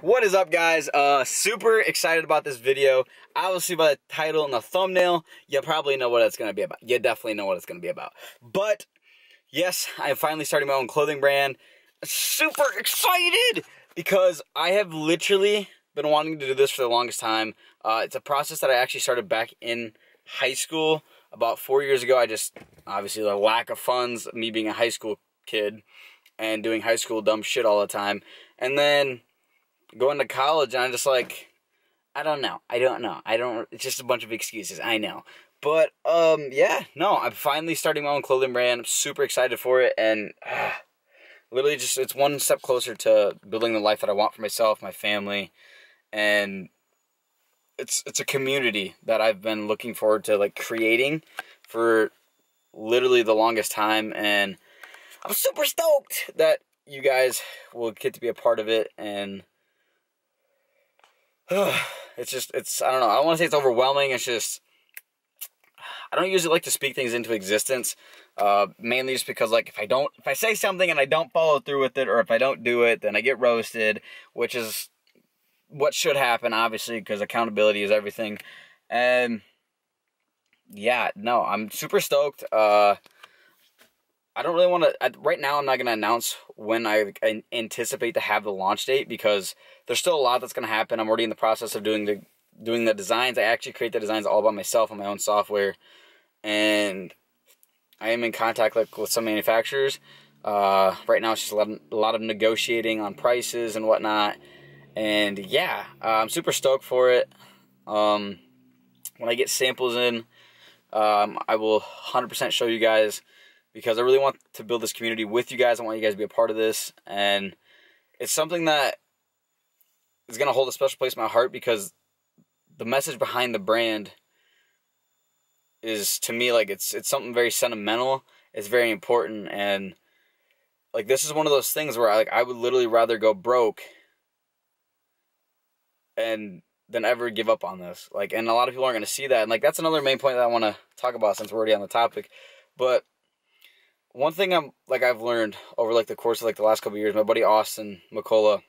What is up guys? Uh, super excited about this video. Obviously by the title and the thumbnail, you probably know what it's going to be about. You definitely know what it's going to be about. But, yes, I'm finally starting my own clothing brand. Super excited! Because I have literally been wanting to do this for the longest time. Uh, it's a process that I actually started back in high school about four years ago. I just, obviously the lack of funds, me being a high school kid and doing high school dumb shit all the time. And then going to college and I'm just like, I don't know. I don't know. I don't, it's just a bunch of excuses. I know. But, um, yeah, no, I'm finally starting my own clothing brand. I'm super excited for it. And, uh, literally just, it's one step closer to building the life that I want for myself, my family, and it's, it's a community that I've been looking forward to, like, creating for literally the longest time. And I'm super stoked that you guys will get to be a part of it and it's just it's I don't know. I don't want to say it's overwhelming. It's just I don't usually like to speak things into existence. Uh, mainly just because like if I don't if I say something and I don't follow through with it or if I don't do it then I get roasted, which is what should happen obviously because accountability is everything. And yeah, no, I'm super stoked. Uh, I don't really want to. Right now, I'm not going to announce when I, anticipate to have the launch date because there's still a lot that's going to happen. I'm already in the process of doing the doing the designs. I actually create the designs all by myself on my own software, and I am in contact like with some manufacturers. Uh, right now, it's just a lot, of, a lot of negotiating on prices and whatnot. And yeah, uh, I'm super stoked for it. Um, when I get samples in, um, I will 100% show you guys because I really want to build this community with you guys. I want you guys to be a part of this, and it's something that is going to hold a special place in my heart because the message behind the brand is to me like it's it's something very sentimental. It's very important, and like this is one of those things where I, like I would literally rather go broke and than ever give up on this. Like, and a lot of people aren't going to see that, and like that's another main point that I want to talk about since we're already on the topic, but one thing I'm like I've learned over like the course of like the last couple years, my buddy Austin McCullough,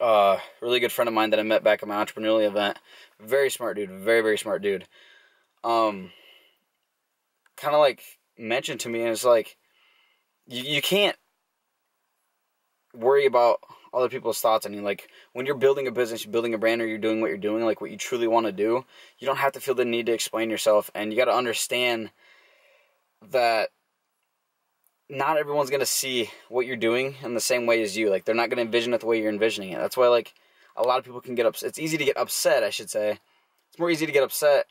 uh, really good friend of mine that I met back at my entrepreneurial event, very smart dude, very very smart dude. Um, kind of like mentioned to me, and it's like you you can't worry about other people's thoughts. I mean, like when you're building a business, you're building a brand, or you're doing what you're doing, like what you truly want to do, you don't have to feel the need to explain yourself, and you got to understand that not everyone's gonna see what you're doing in the same way as you. Like they're not gonna envision it the way you're envisioning it. That's why like a lot of people can get upset. It's easy to get upset, I should say. It's more easy to get upset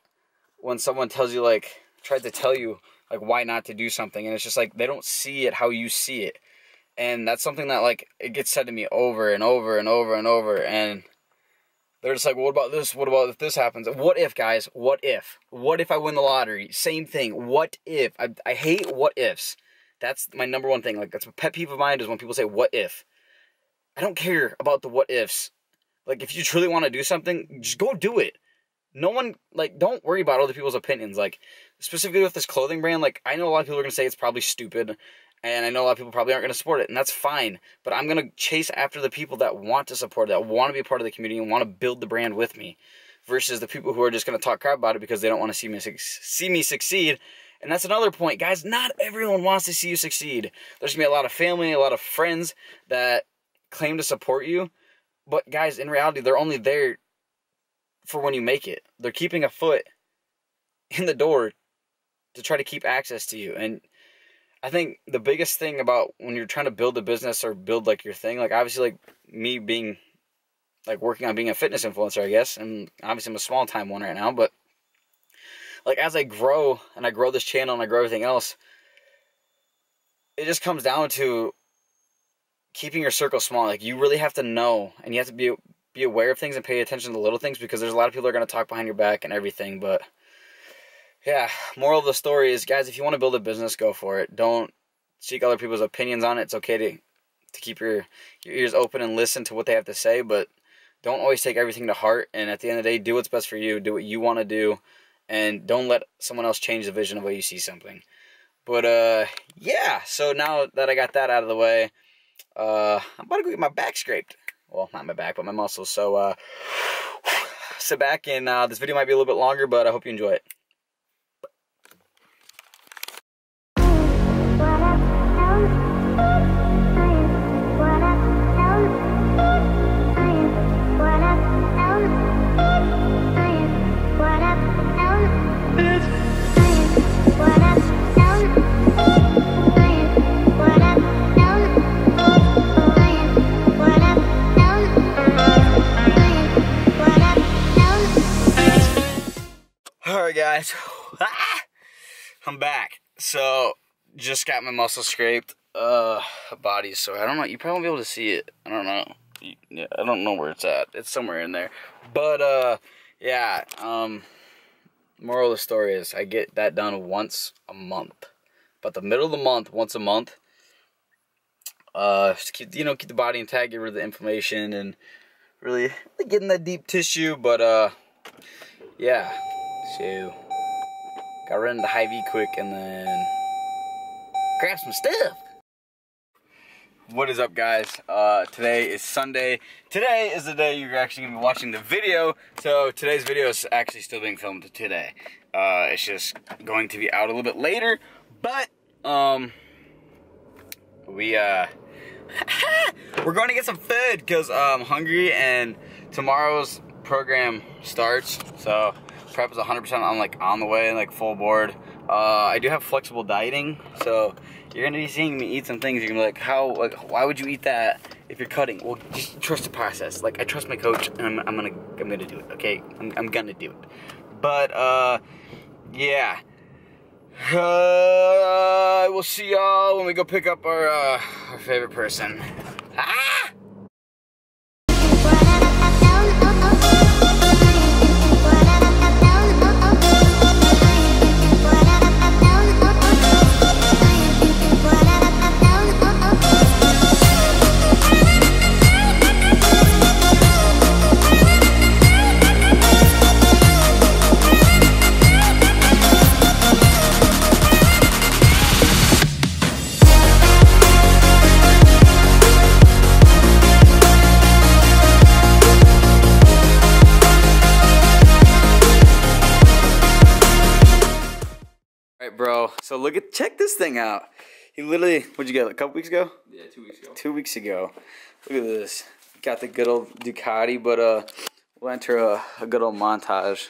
when someone tells you like tried to tell you like why not to do something, and it's just like they don't see it how you see it, and that's something that like it gets said to me over and over and over and over, and they're just like, well, what about this? What about if this happens? What if, guys? What if? What if I win the lottery? Same thing. What if? I, I hate what ifs that's my number one thing. Like that's a pet peeve of mine is when people say what if. I don't care about the what ifs. Like if you truly want to do something, just go do it. No one like don't worry about other people's opinions. Like specifically with this clothing brand, like I know a lot of people are gonna say it's probably stupid, and I know a lot of people probably aren't gonna support it, and that's fine. But I'm gonna chase after the people that want to support that want to be a part of the community and want to build the brand with me, versus the people who are just gonna talk crap about it because they don't want to see me see me succeed and that's another point, guys. Not everyone wants to see you succeed. There's gonna be a lot of family, a lot of friends that claim to support you. But, guys, in reality, they're only there for when you make it. They're keeping a foot in the door to try to keep access to you. And I think the biggest thing about when you're trying to build a business or build like your thing, like obviously, like me being like working on being a fitness influencer, I guess, and obviously I'm a small time one right now, but like as I grow and I grow this channel and I grow everything else, it just comes down to keeping your circle small. Like you really have to know and you have to be be aware of things and pay attention to the little things because there's a lot of people that are going to talk behind your back and everything. But yeah, moral of the story is, guys, if you want to build a business, go for it. Don't seek other people's opinions on it. It's okay to to keep your your ears open and listen to what they have to say, but don't always take everything to heart. And at the end of the day, do what's best for you. Do what you want to do and don't let someone else change the vision of way you see something. But uh, yeah. So now that I got that out of the way, uh, I'm about to go get my back scraped. well, not my back, but my muscles. So uh, sit back, and uh, this video might be a little bit longer, but I hope you enjoy it. Guys, I'm back. So, just got my muscle scraped, uh, body, so I don't know, you probably won't be able to see it, I don't know, yeah, I don't know where it's at, it's somewhere in there, but, uh, yeah, um, moral of the story is, I get that done once a month, but the middle of the month, once a month, uh, keep, you know, keep the body intact, get rid of the inflammation, and really, really getting that deep tissue, but, uh, yeah, so, got run into Hy-Vee quick and then grab some stuff. What is up guys? Uh, today is Sunday. Today is the day you're actually to be watching the video. So today's video is actually still being filmed today. Uh, it's just going to be out a little bit later. But, um, we, uh, we're going to get some food because I'm hungry and tomorrow's program starts. So prep is 100% on like on the way, like full board. Uh, I do have flexible dieting, so you're gonna be seeing me eat some things. You're gonna be like, how, like, why would you eat that if you're cutting? Well, just trust the process. Like, I trust my coach, and I'm, I'm gonna, I'm gonna do it. Okay, I'm, I'm gonna do it. But, uh, yeah. Uh, we'll see y'all when we go pick up our, uh, our favorite person. Ah! Alright, bro. So look at check this thing out. He literally, what'd you get? A couple weeks ago? Yeah, two weeks ago. Two weeks ago. Look at this. Got the good old Ducati, but uh, we'll enter a, a good old montage.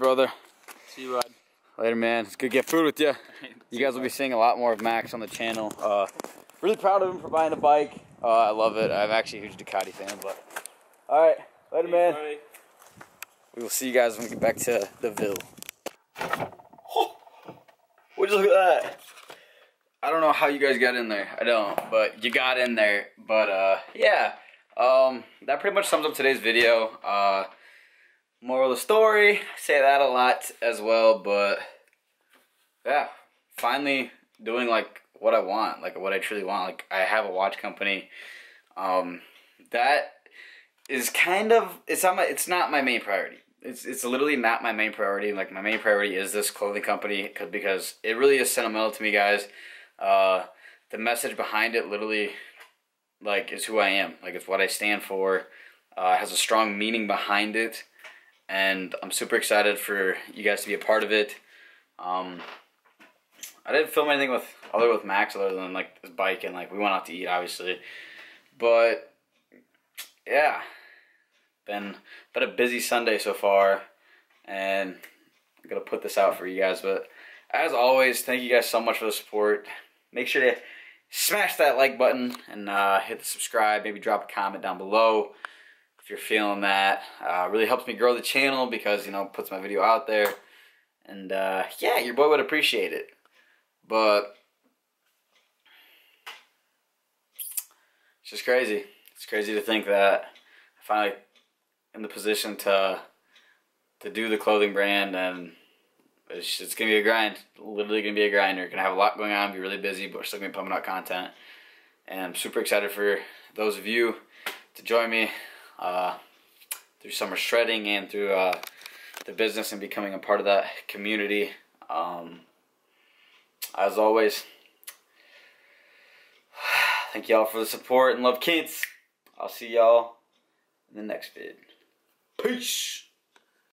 Brother. See you, Rod. Later, man. It's good to get food with you. You guys will be seeing a lot more of Max on the channel. Uh, really proud of him for buying the bike. Uh, I love it. I'm actually a huge Ducati fan, but all right, later, man. We will see you guys when we get back to the Ville. Would you look at that? I don't know how you guys got in there. I don't, but you got in there. But uh, yeah, um, that pretty much sums up today's video. Uh, moral of the story, I say that a lot as well, but yeah, finally doing like what I want, like what I truly want. Like I have a watch company. Um, that is kind of it's not my it's not my main priority. It's it's literally not my main priority. Like my main priority is this clothing company because it really is sentimental to me, guys. Uh, the message behind it literally like is who I am. Like it's what I stand for. Uh, has a strong meaning behind it, and I'm super excited for you guys to be a part of it. Um, I didn't film anything with other with Max other than like his bike and like we went out to eat obviously, but yeah, been been a busy Sunday so far, and I'm gonna put this out for you guys. But as always, thank you guys so much for the support. Make sure to smash that like button and uh, hit the subscribe. Maybe drop a comment down below you're feeling that. Uh, really helps me grow the channel because you know puts my video out there, and uh, yeah, your boy would appreciate it. But it's just crazy. It's crazy to think that I finally in the position to to do the clothing brand and it's, it's gonna be a grind. Literally gonna be a grind. You're gonna have a lot going on, be really busy, but we're still gonna be pumping out content. And I'm super excited for those of you to join me uh, through summer shredding and through uh, the business and becoming a part of that community. Um, as always, thank y'all for the support and love kids. I'll see y'all in the next vid. Peace.